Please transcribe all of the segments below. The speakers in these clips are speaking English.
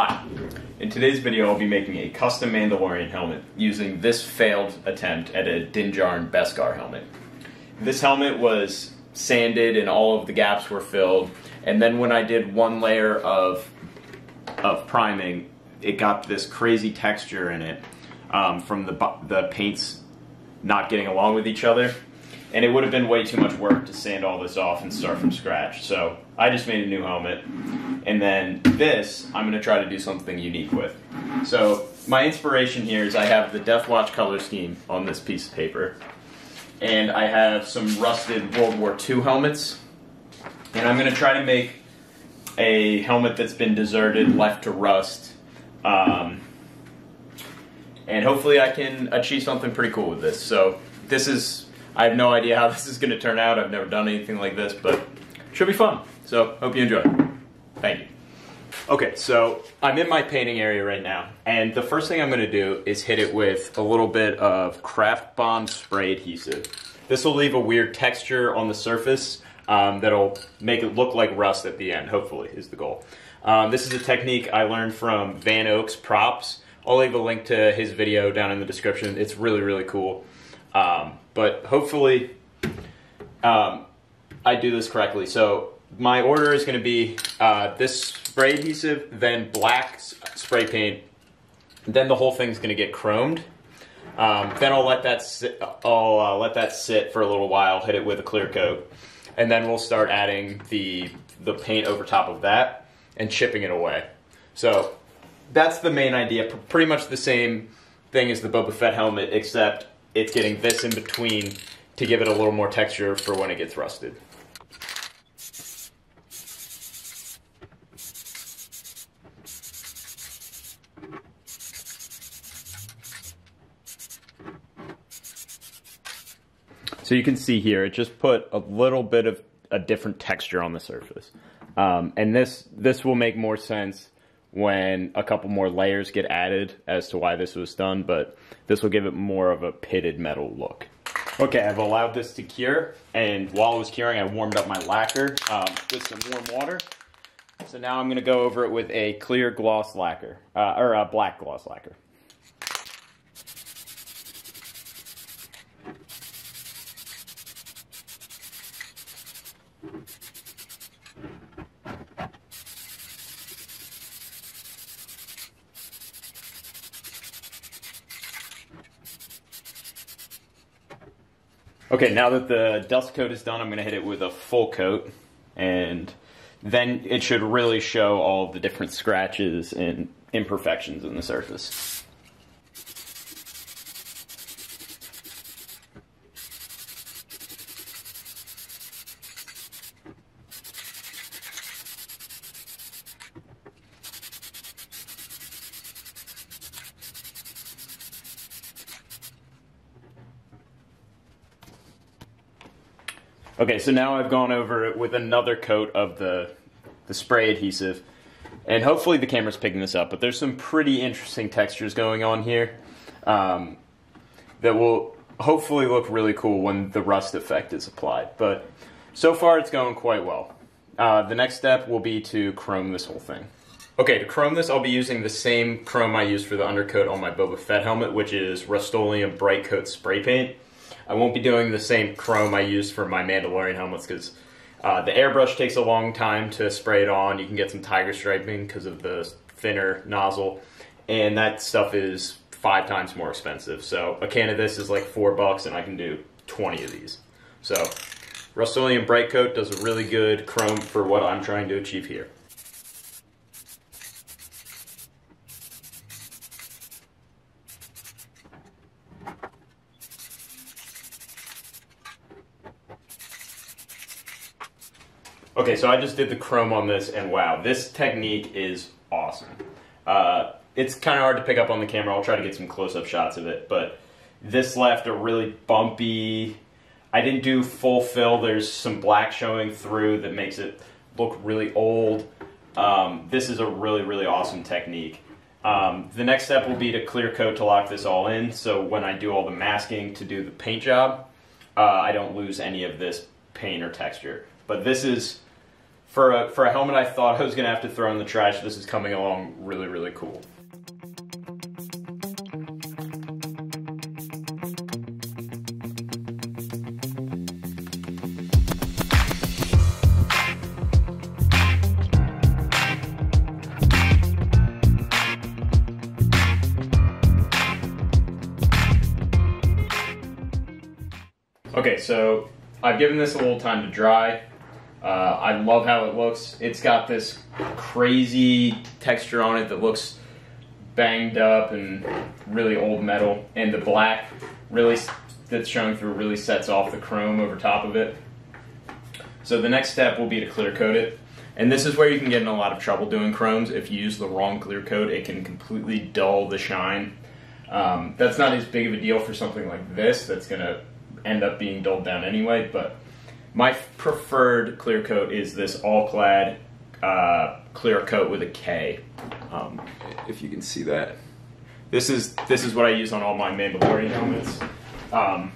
Hi. In today's video, I'll be making a custom Mandalorian helmet using this failed attempt at a Din Djarin Beskar helmet. This helmet was sanded and all of the gaps were filled, and then when I did one layer of, of priming, it got this crazy texture in it um, from the, the paints not getting along with each other and it would have been way too much work to sand all this off and start from scratch. So I just made a new helmet, and then this I'm going to try to do something unique with. So my inspiration here is I have the Death Watch color scheme on this piece of paper, and I have some rusted World War II helmets, and I'm going to try to make a helmet that's been deserted, left to rust. Um, and hopefully I can achieve something pretty cool with this. So this is I have no idea how this is going to turn out. I've never done anything like this, but should be fun. So hope you enjoy. Thank you. Okay, so I'm in my painting area right now, and the first thing I'm going to do is hit it with a little bit of Craft Bond spray adhesive. This will leave a weird texture on the surface um, that'll make it look like rust at the end, hopefully, is the goal. Um, this is a technique I learned from VanOaks Props. I'll leave a link to his video down in the description. It's really, really cool. Um, but hopefully um, I do this correctly. So my order is going to be uh, this spray adhesive, then black spray paint, then the whole thing's going to get chromed. Um, then I'll let that sit, I'll uh, let that sit for a little while, hit it with a clear coat, and then we'll start adding the the paint over top of that and chipping it away. So that's the main idea. Pretty much the same thing as the Boba Fett helmet, except it's getting this in between to give it a little more texture for when it gets rusted. So you can see here, it just put a little bit of a different texture on the surface. Um, and this, this will make more sense when a couple more layers get added as to why this was done, but this will give it more of a pitted metal look. Okay, I've allowed this to cure, and while it was curing, I warmed up my lacquer um, with some warm water. So now I'm going to go over it with a clear gloss lacquer, uh, or a black gloss lacquer. Okay, now that the dust coat is done, I'm going to hit it with a full coat, and then it should really show all the different scratches and imperfections in the surface. Okay, so now I've gone over it with another coat of the, the spray adhesive. And hopefully the camera's picking this up, but there's some pretty interesting textures going on here um, that will hopefully look really cool when the rust effect is applied. But so far it's going quite well. Uh, the next step will be to chrome this whole thing. Okay, to chrome this, I'll be using the same chrome I used for the undercoat on my Boba Fett helmet, which is Rust-Oleum Bright Coat Spray Paint. I won't be doing the same chrome I used for my Mandalorian helmets because uh, the airbrush takes a long time to spray it on. You can get some tiger striping because of the thinner nozzle, and that stuff is five times more expensive. So a can of this is like four bucks, and I can do 20 of these. So Rust-Oleum Bright Coat does a really good chrome for what I'm trying to achieve here. Okay, so I just did the chrome on this, and wow, this technique is awesome. Uh, it's kind of hard to pick up on the camera. I'll try to get some close-up shots of it, but this left a really bumpy. I didn't do full fill. There's some black showing through that makes it look really old. Um, this is a really, really awesome technique. Um, the next step will be to clear coat to lock this all in, so when I do all the masking to do the paint job, uh, I don't lose any of this paint or texture. But this is for a, for a helmet I thought I was gonna have to throw in the trash, this is coming along really, really cool. Okay, so I've given this a little time to dry. Uh, I love how it looks. It's got this crazy texture on it that looks banged up and really old metal, and the black really that's showing through really sets off the chrome over top of it. So the next step will be to clear coat it. And this is where you can get in a lot of trouble doing chromes. If you use the wrong clear coat, it can completely dull the shine. Um, that's not as big of a deal for something like this that's going to end up being dulled down anyway, but my preferred clear coat is this Alclad uh, clear coat with a K. Um, if you can see that. This is this is what I use on all my Mandalorian helmets. Um,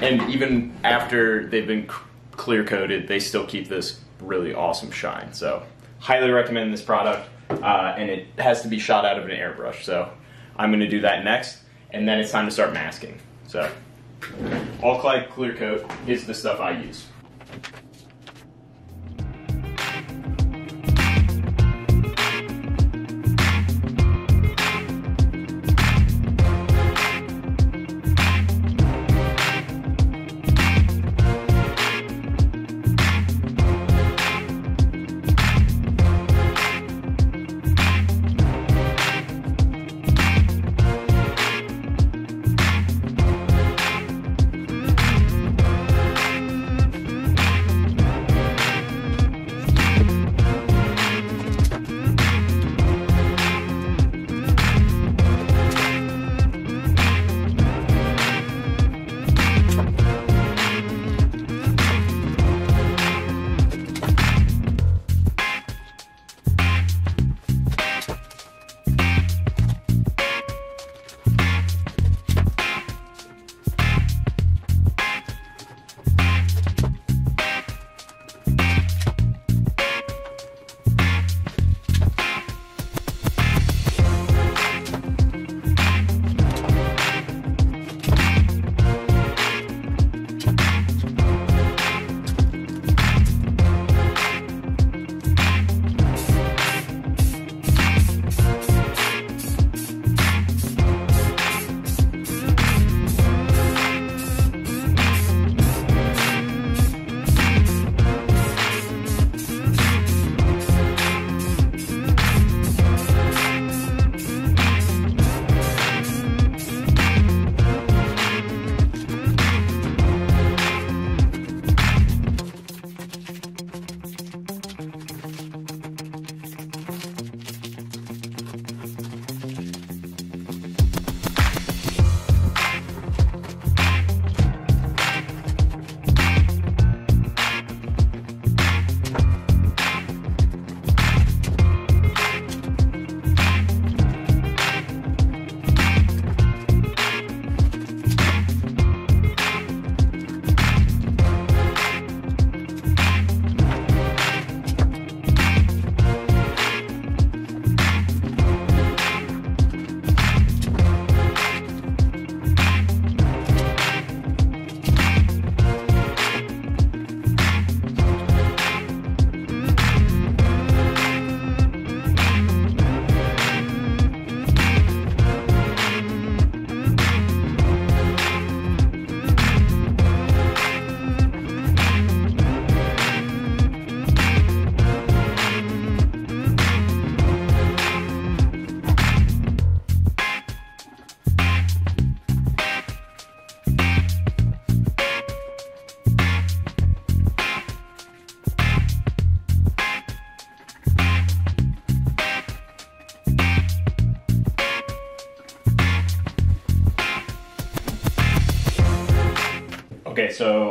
and even after they've been clear coated, they still keep this really awesome shine. So, highly recommend this product. Uh, and it has to be shot out of an airbrush. So, I'm going to do that next, and then it's time to start masking. So, Alclad clear coat is the stuff I use.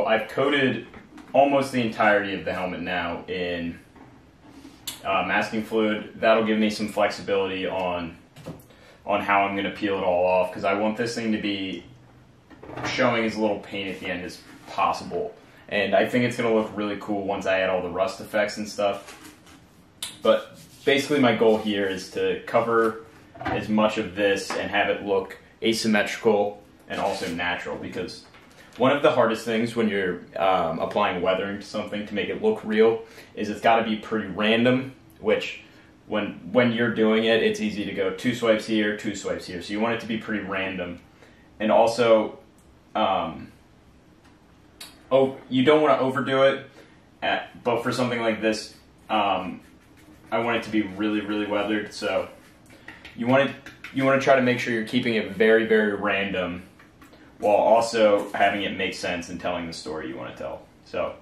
I've coated almost the entirety of the helmet now in uh, masking fluid. That'll give me some flexibility on on how I'm going to peel it all off because I want this thing to be showing as little paint at the end as possible. And I think it's going to look really cool once I add all the rust effects and stuff. But basically my goal here is to cover as much of this and have it look asymmetrical and also natural because one of the hardest things when you're um, applying weathering to something to make it look real is it's got to be pretty random which when when you're doing it it's easy to go two swipes here two swipes here. So you want it to be pretty random. And also um, oh you don't want to overdo it at, but for something like this um, I want it to be really really weathered. So you want to you want to try to make sure you're keeping it very very random while also having it make sense and telling the story you want to tell. So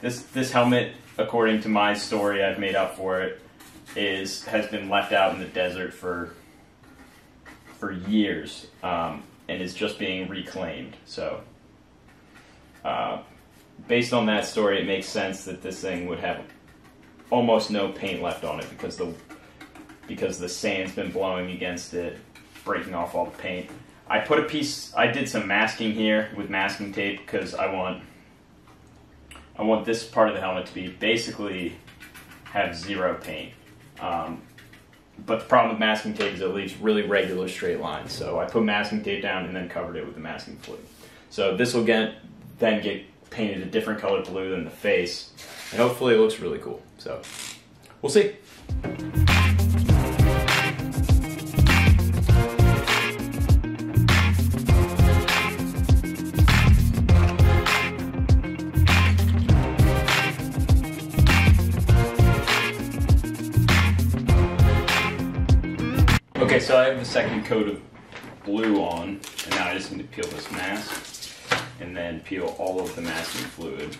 this this helmet, according to my story I've made up for it, is has been left out in the desert for for years um, and is just being reclaimed. So uh, based on that story, it makes sense that this thing would have almost no paint left on it because the because the sand's been blowing against it, breaking off all the paint. I put a piece. I did some masking here with masking tape because I want I want this part of the helmet to be basically have zero paint. Um, but the problem with masking tape is it leaves really regular straight lines. So I put masking tape down and then covered it with the masking fluid. So this will get then get painted a different color blue than the face, and hopefully it looks really cool. So we'll see. So I have the second coat of blue on, and now I just need to peel this mask, and then peel all of the masking fluid.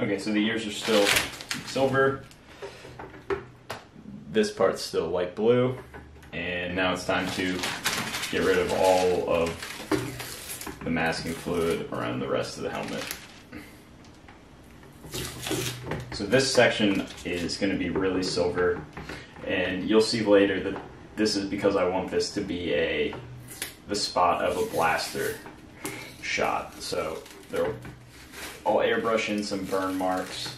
Okay, so the ears are still silver. This part's still light blue, and now it's time to get rid of all of the masking fluid around the rest of the helmet. So this section is going to be really silver, and you'll see later that this is because I want this to be a the spot of a blaster shot. So there, I'll airbrush in some burn marks,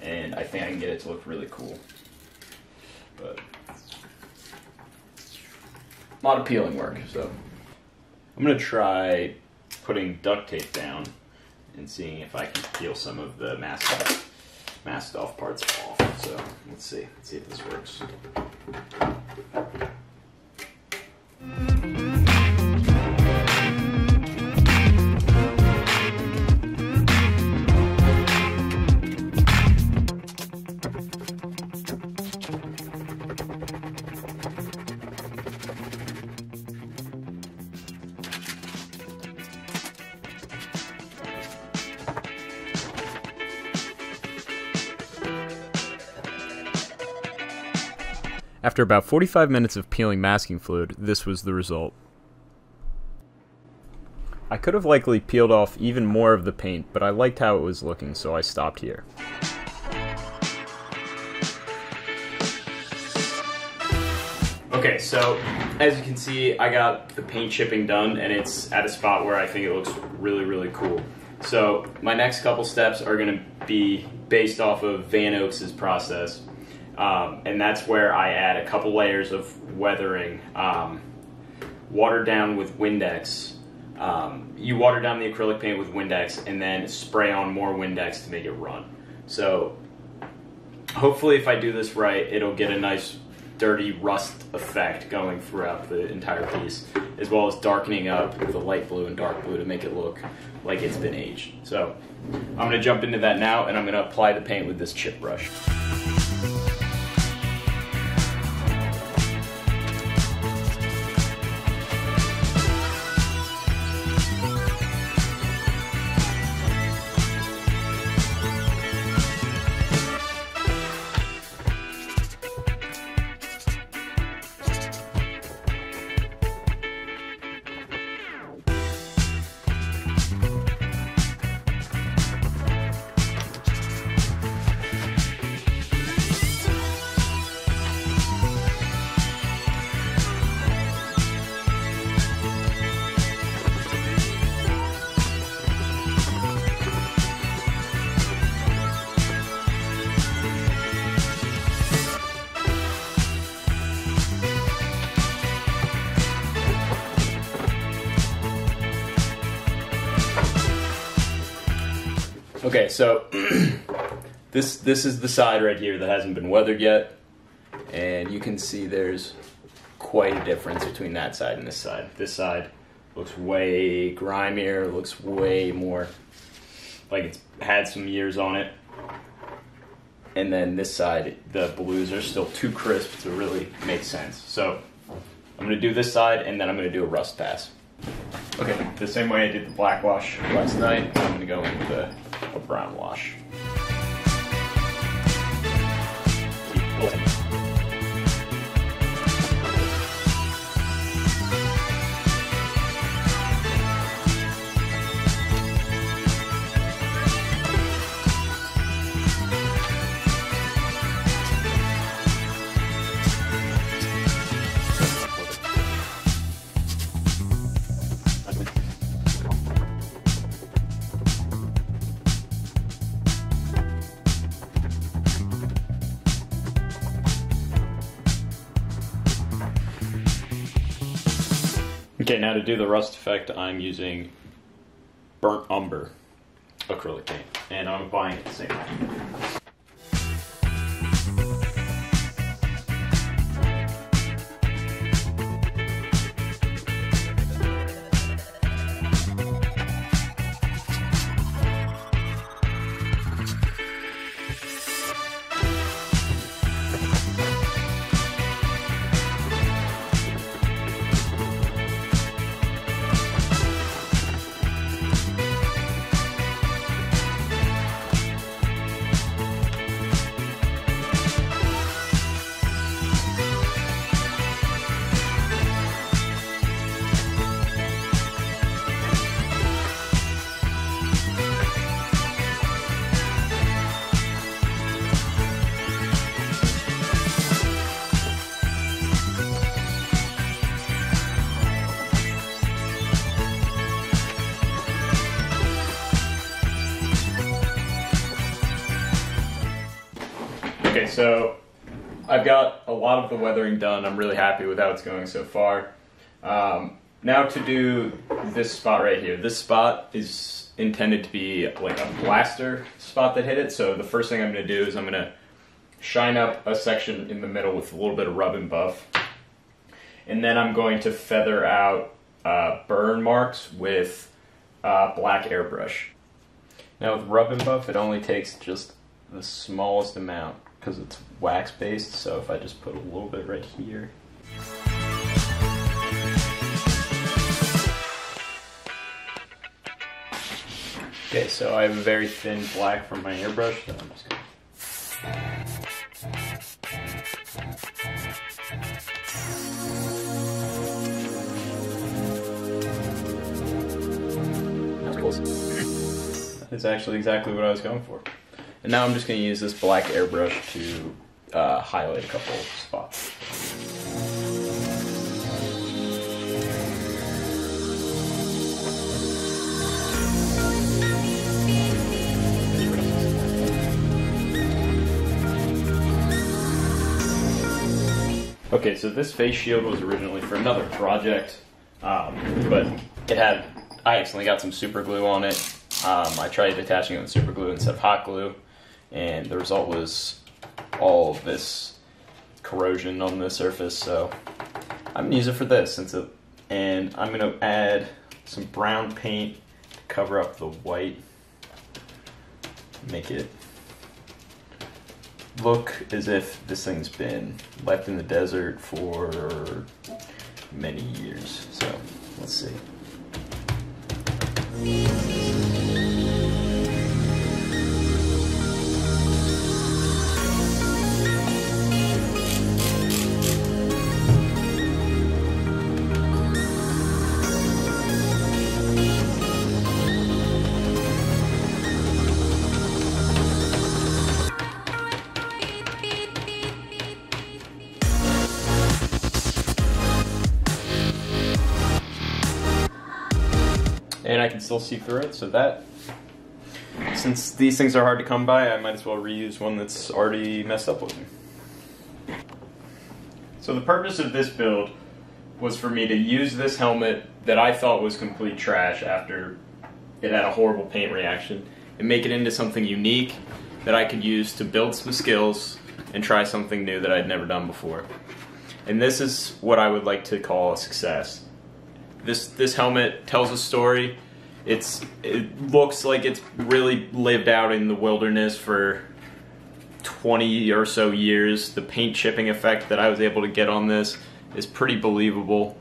and I think I can get it to look really cool. But a lot of peeling work, so I'm gonna try putting duct tape down and seeing if I can peel some of the masked off, parts off. So let's see, let's see if this works. After about 45 minutes of peeling masking fluid, this was the result. I could have likely peeled off even more of the paint, but I liked how it was looking, so I stopped here. Okay, so as you can see, I got the paint chipping done, and it's at a spot where I think it looks really, really cool. So my next couple steps are going to be based off of VanOaks' process, um, and that's where I add a couple layers of weathering, um, watered down with Windex. Um, you water down the acrylic paint with Windex, and then spray on more Windex to make it run. So hopefully, if I do this right, it'll get a nice dirty rust effect going throughout the entire piece, as well as darkening up a light blue and dark blue to make it look like it's been aged. So I'm to jump into that now, and I'm to apply the paint with this chip brush. Okay, so this this is the side right here that hasn't been weathered yet, and you can see there's quite a difference between that side and this side. This side looks way grimier, looks way more like it's had some years on it. And then this side, the blues are still too crisp to really make sense. So I'm gonna do this side and then I'm gonna do a rust pass. Okay, the same way I did the black wash last night, I'm gonna go in with a, a brown wash. Okay, now to do the rust effect, I'm using burnt umber acrylic paint, and I'm applying it the same way. Got a lot of the weathering done. I'm really happy with how it's going so far. Um, now to do this spot right here. This spot is intended to be like a blaster spot that hit it. So the first thing I'm going to do is I'm going to shine up a section in the middle with a little bit of rub and buff. And then I'm going to feather out uh, burn marks with uh, black airbrush. Now with rub and buff, it only takes just the smallest amount because it's wax based. So if I just put a little bit right here. Okay, so I have a very thin black from my airbrush. So I'm just gonna. That's actually exactly what I was going for. And now I'm just going to use this black airbrush to uh, highlight a couple spots. Okay, so this face shield was originally for another project, um, but it had I accidentally got some super glue on it. Um, I tried attaching it with super glue instead of hot glue, and the result was all this corrosion on the surface. So I'm gonna use it for this since it, and I'm gonna add some brown paint to cover up the white, make it look as if this thing's been left in the desert for many years. So let's see. And I can still see through it. So that, since these things are hard to come by, I might as well reuse one that's already messed up with me. So the purpose of this build was for me to use this helmet that I thought was complete trash after it had a horrible paint reaction and make it into something unique that I could use to build some skills and try something new that I'd never done before. And this is what I would like to call a success. This this helmet tells a story. It's it looks like it's really lived out in the wilderness for 20 or so years. The paint chipping effect that I was able to get on this is pretty believable.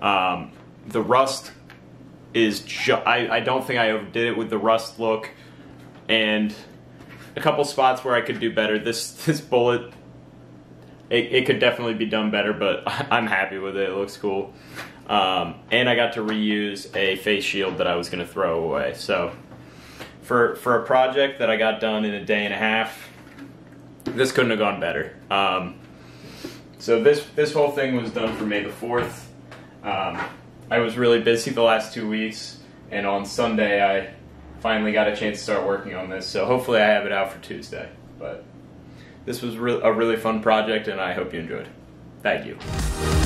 Um, the rust is ju- I, I don't think I overdid it with the rust look and a couple spots where I could do better. This this bullet it, it could definitely be done better, but I'm happy with it. It looks cool. Um, and I got to reuse a face shield that I was going to throw away. So for for a project that I got done in a day and a half, this couldn't have gone better. Um, so this this whole thing was done for May the fourth. Um, I was really busy the last two weeks, and on Sunday I finally got a chance to start working on this. So hopefully I have it out for Tuesday. But this was re- a really fun project, and I hope you enjoyed. Thank you.